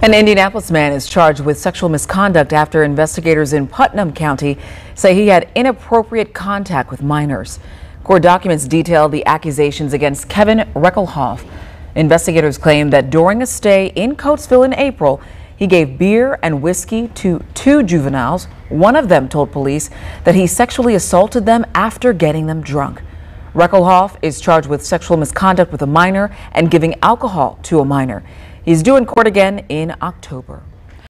An Indianapolis man is charged with sexual misconduct after investigators in Putnam County say he had inappropriate contact with minors. Court documents detail the accusations against Kevin Reckelhoff. Investigators claim that during a stay in Coatesville in April, he gave beer and whiskey to two juveniles. One of them told police that he sexually assaulted them after getting them drunk. Reckelhoff is charged with sexual misconduct with a minor and giving alcohol to a minor. He's due in court again in October.